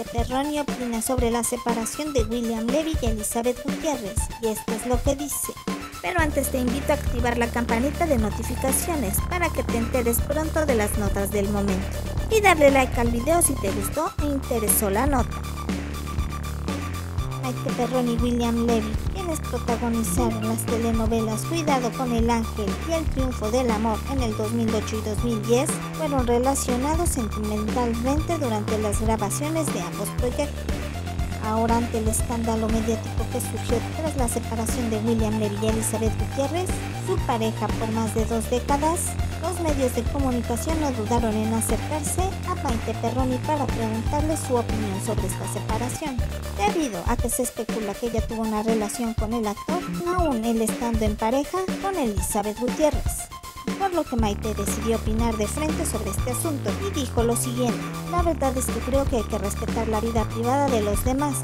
Maite Perroni opina sobre la separación de William Levy y Elizabeth Gutiérrez, y esto es lo que dice. Pero antes te invito a activar la campanita de notificaciones para que te enteres pronto de las notas del momento. Y darle like al video si te gustó e interesó la nota. Maite Perroni y William Levy, quienes protagonizaron las telenovelas Cuidado con el Ángel y El Triunfo del Amor en el 2008 y 2010, fueron relacionados sentimentalmente durante las grabaciones de ambos proyectos. Ahora ante el escándalo mediático que surgió tras la separación de William Levy y Elizabeth Gutiérrez, su pareja por más de dos décadas, los medios de comunicación no dudaron en acercarse a Maite Perroni para preguntarle su opinión sobre esta separación, debido a que se especula que ella tuvo una relación con el actor, aún él estando en pareja con Elizabeth Gutiérrez por lo que Maite decidió opinar de frente sobre este asunto y dijo lo siguiente, la verdad es que creo que hay que respetar la vida privada de los demás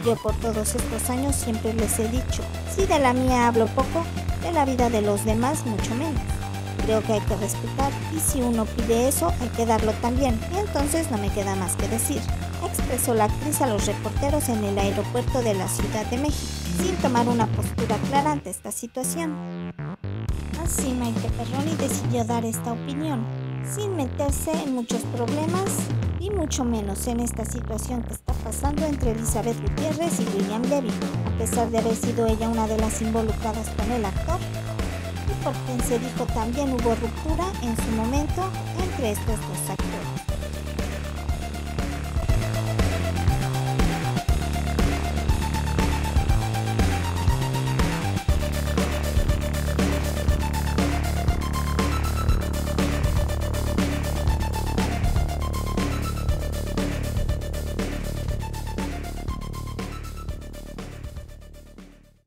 y yo por todos estos años siempre les he dicho, si de la mía hablo poco, de la vida de los demás mucho menos. Creo que hay que respetar y si uno pide eso hay que darlo también y entonces no me queda más que decir, expresó la actriz a los reporteros en el aeropuerto de la Ciudad de México, sin tomar una postura clara ante esta situación. Así Maite Perroni decidió dar esta opinión, sin meterse en muchos problemas y mucho menos en esta situación que está pasando entre Elizabeth Gutiérrez y William Levy, a pesar de haber sido ella una de las involucradas con el actor. Y por quien se dijo también hubo ruptura en su momento entre estos dos actores.